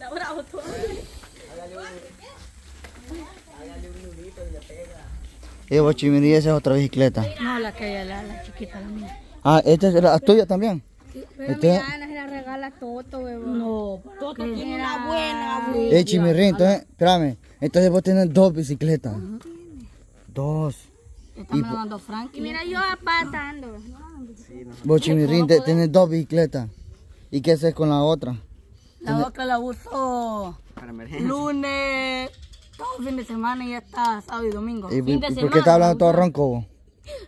Está bravo todo. Y vos, Chimirí, esa es otra bicicleta. No, la que la, la chiquita, la mía. Ah, esta es la tuya también. Pero Este- mi Ana se la regala Toto, bebé. No, Toto tiene una buena, Eh, Chimirí, entonces, espérame. Entonces vos tenés dos bicicletas. Dos. Estamos dando Frankie. Y mira yo apatando. Vos, Chimirín, te- tenés dos bicicletas. ¿Y qué haces con la otra? La otra la uso Para emergencia. lunes, todo fin de semana y ya está sábado y domingo. ¿Y, fin de y por qué estás hablando todo ronco vos?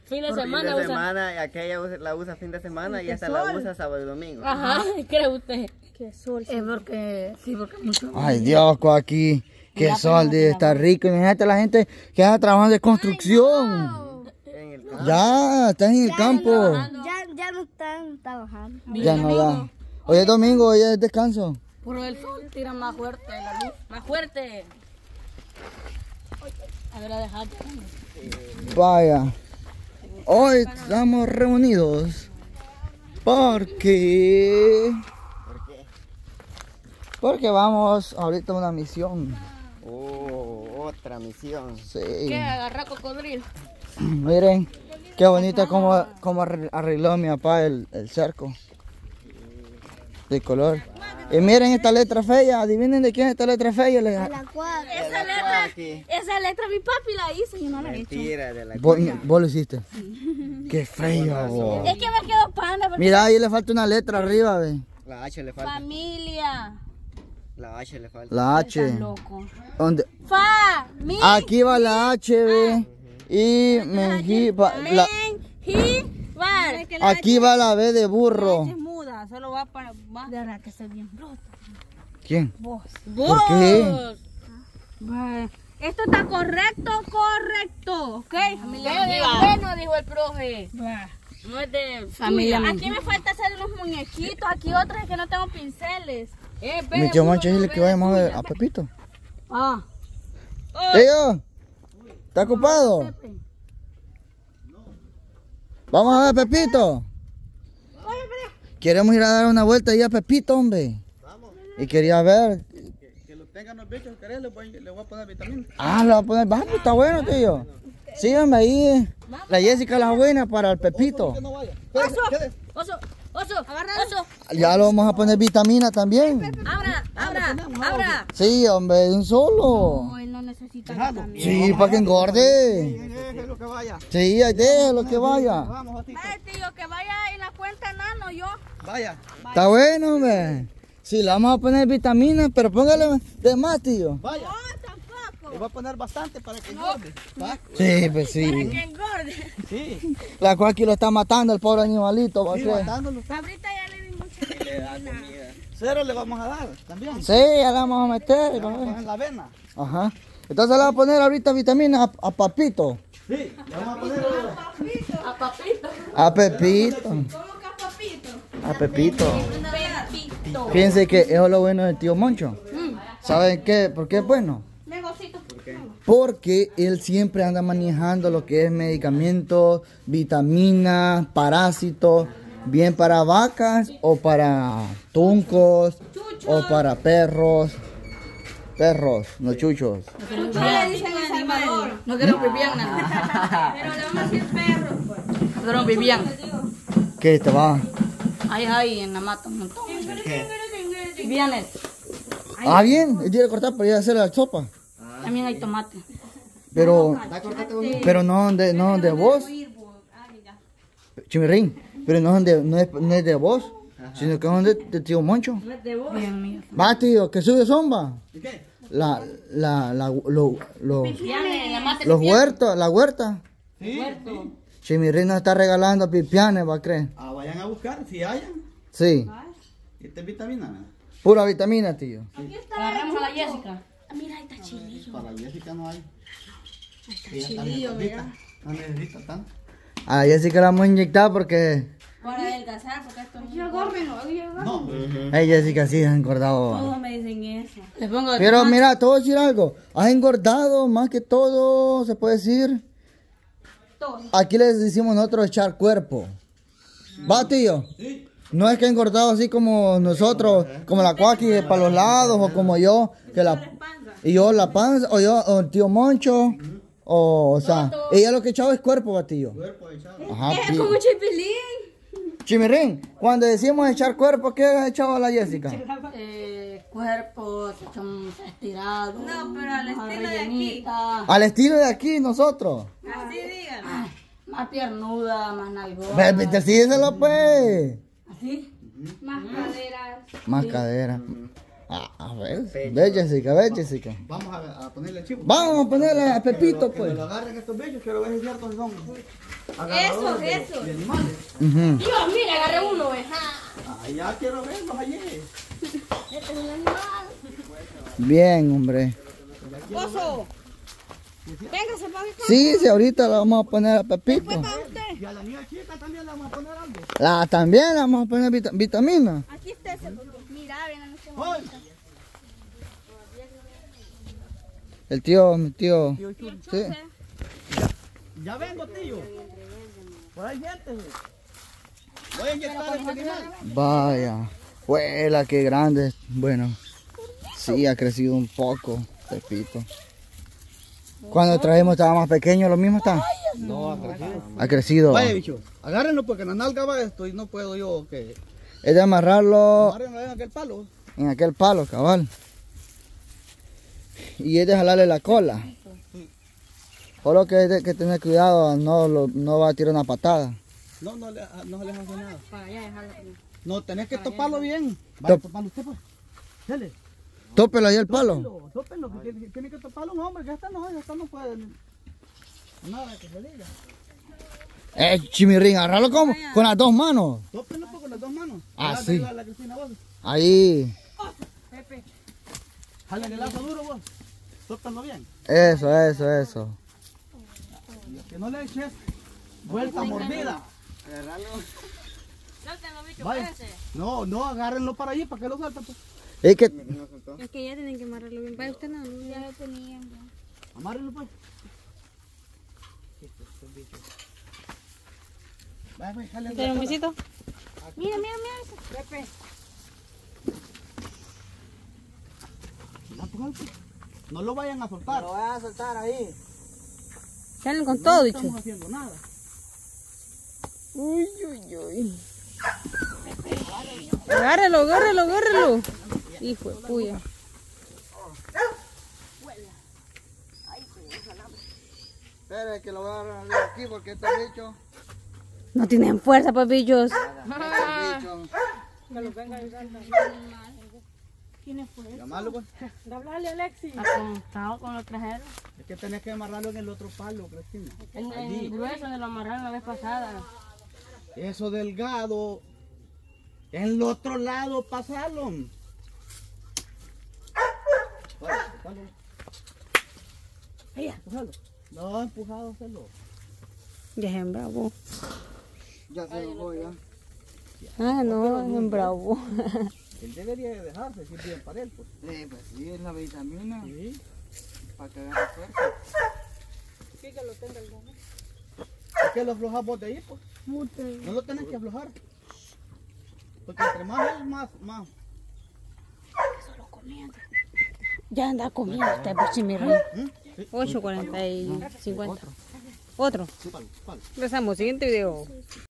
Fin de Fin semana de usa. semana, y aquella usa- la usa fin de semana y esta la usa sábado y domingo. Ajá, ¿cree usted? Qué sol. Es porque, sí, porque mucho. Ay, Dios, aquí. Qué Mira, sol, de estar rico. Imagínate la gente que anda trabajando de construcción. En el Ya, estás en el campo. Ya, ya no están trabajando. Ya no da. Hoy es domingo, hoy es descanso. Puro el sol tira más fuerte la luz. Más fuerte. A ver, a dejar. Vaya. Hoy estamos reunidos porque... Porque vamos ahorita a una misión. Oh, otra misión. Sí. ¿Qué? Agarra cocodrilo. Miren, qué bonito como, como arre- arregló mi papá el, el cerco. De color. Y miren esta letra fea, adivinen de quién es esta letra fea. Le- La. Esa letra. Esa letra mi papi la hizo y yo no la he hecho. Mentira de la Vos, vos lo hiciste. Qué feo. vos. Es que me quedó panda porque Mira, ahí le falta una letra arriba, ve. La H le falta. familia. La H le falta. La H. Loco. ¿Dónde? Fa, mi, Aquí va la H, ve. Y Meji- va- la- ji, bar. aquí va la B de burro. Solo va para. Va. De verdad que soy bien bruta. ¿Quién? Vos. ¿Por qué? Esto está correcto, correcto, ¿ok? Bueno, dijo el profe. No es de familia. Aquí me falta hacer unos muñequitos, aquí otros es que no tengo pinceles. Eh, Mi tío Mancho dile que vayamos a ver a Pepito. Ah. Tío, ¿está ocupado? Vamos a ver Pepito. Queremos ir a dar una vuelta ahí a Pepito, hombre. Y quería ver. Que lo tengan los bichos, ¿querés? Le voy, le voy a poner vitamina. Ah, le voy a poner. Vamos, está bueno, tío. Síganme ahí. La Jessica la buena para el Pepito. No vaya. Oso, oso, agarra oso. Ya lo vamos a poner vitamina también. Abra, abra, abra. Sí, hombre, de un solo. Necesita Dejalo. Sí, para que engorde. Déjelo que vaya. Sí, ahí déjalo que vaya. Vamos, tío, que vaya en la cuenta nano, yo. Vaya. Está bueno, hombre. Sí, le vamos a poner vitamina, pero póngale de más, tío. Vaya. No, tampoco. Le voy a poner bastante para que engorde. ¿va? Sí, pues sí. Que engorde. Sí. La cual aquí lo está matando el pobre animalito, ¿va a Sí, matándolo. Ahorita ya le di mucha Cero le vamos a dar también. Sí, ya le vamos a meter. Le vamos a poner en la vena. Ajá. Entonces le vamos a poner ahorita vitamina a, a Papito. Sí. Le vamos a poner. A Pepito. ¿Cómo que papito? A Pepito. Pepito. Fíjense que eso es lo bueno del tío Moncho. ¿Saben qué? ¿Por qué es bueno? Negocito. Porque él siempre anda manejando lo que es medicamentos, vitaminas, parásitos, bien para vacas o para tuncos o para perros. Perros, no chuchos. ¿Qué le dicen a Salvador? No quiero nada. Pero le vamos a decir perro, pues. No vivían. ¿Qué te va? Ahí, ahí, en la mata un montón. Vivianes. Ah, bien, él quiere cortar para ir a hacer la sopa. También hay tomate. Pero, pero no de, no de vos. Chimirrín, pero no, es de, no, es, no es de vos, sino que es de, tío Moncho. Va, tío, que sube sombra. ¿Y qué? La, la, la, lo, lo- la los huertos, la huerta. Sí. Chimirrín nos está regalando pipianes, va a creer. Ah, vayan a buscar si hayan. Sí, Esta es vitamina. ¿no? pura vitamina, tío. Agarramos a la Jessica. Mira, ahí está chilillo. Para Jessica no hay. Ella está bien gordita. No necesita tanto. A la Jessica la vamos a inyectar porque... Para adelgazar, porque esto no. Yo gómelo, yo No. Ay, Jessica sí ha engordado. Todos me dicen eso. Les pongo de Pero mira, te voy a decir algo. Has engordado más que todo, se puede decir. Aquí les decimos nosotros echar cuerpo. ¿Va, tío? Sí. No es que engordado así como nosotros, como la cuaqui para los lados, o como yo, que la... Y yo la panza, o yo, o el tío Moncho, o, o sea, ella lo que echaba es cuerpo, batillo. Cuerpo echado. Ajá, Es como chipilín. Chimirín, cuando decimos echar cuerpo, ¿qué ha echado la Jessica? Eh, cuerpo, estirado. No, pero al estilo de aquí. Al estilo de aquí, nosotros. Así digan. Más piernuda, más nalgona. Decídeselo, pues. ¿Así? Más caderas. Más cadera. Ah, a ver. Ve, Jessica, ve, Jessica. Vamos a, a ponerle el chivo. Vamos a ponerle a Pepito, Que pues. lo agarren estos bellos, quiero ver si es cierto son Eso, de- eso. de animales. Ujú. Dios, mira, agarré uno, eh. Ah, ya quiero verlos allí. Este es un animal. Bien, hombre. Oso. Véngase para acá. Sí, sí, ahorita le vamos a poner a Pepito. Y a la niña chica también le vamos a poner algo. La, también le vamos a poner vita- vitamina. Aquí está ese. Mira, ven, no se ¡Ay! El tío, mi tío. Sí. Ya vengo, tío. Por ahí gente. Voy a inyectar este animal. Vaya. Huela, qué grande. Bueno. Sí, ha crecido un poco, Pepito. Cuando traemos estaba más pequeño, lo mismo está. No, ha crecido. Ha crecido. Vaya, bicho. Agárrenlo porque en la nalga va esto y no puedo yo que... Es de amarrarlo Agárrenlo en aquel palo. En aquel palo, cabal. Y es de jalarle la cola. Solo que hay de- que tener cuidado, no, lo- no va a tirar una patada. No, no, le, no les hace nada. Para allá, déjalo. No, tenés que toparlo bien. Vaya, Top. topalo usted, pues. Dale. Tópelo ahí el palo. Tópelo, tópelo, que tiene, tiene que toparlo, no, hombre, que esta no, esta no puede. Nada que se diga. Eh, chimirín, agárralo como con las dos manos. Tópenlo pues, con las dos manos. Ah, sí. La, la Cristina, vos. Ahí. Jalen el lazo duro, vos. Tópenlo bien. Eso, eso, eso. Que no le eches vuelta mordida. Suéltenlo, bicho, Vaya. espérense. No, no, agárrenlo para allí, para que lo suelten. Pues. Es que Es que ya tienen que amarrarlo bien. Vaya usted no, ya lo tenían. Amárrenlo, pues. Vaya, pues, besito? Mira, mira, mira. No lo vayan a soltar. No vayan a soltar ahí. Salen con todo, dicho. estamos haciendo nada. Uy, uy, uy. Agárralo, agárralo, agárralo. Hijo de puya. Espera que lo voy a agarrar aquí porque este bicho. No tienen fuerza, papillos. Este bicho. Llamarlo, pues. Acostado con los trajeros. Es que tenés que amarrarlo en el otro palo, Cristina. En el grueso donde lo amarraron la vez pasada. Eso delgado. En el otro lado, pasalo. Vale, empujalo. Empujalo. No, empujado, hacerlo. Ya es en bravo. Ya se lo voy, ya. Ah, no, es en bravo. Él debería de dejarse, si es bien para él. Pues. Sí, pues sí, es la vitamina Sí. para que agarre fuerza. ¿Por qué lo aflojas vos de ahí? Pues? No lo tenés que aflojar. Porque entre más él, más, más. Ya anda comiendo usted, por si ¿Mm? Sí. 8, 40 y 50. Otro. Empezamos, siguiente video.